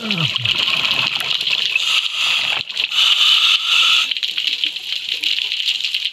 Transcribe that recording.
Oh.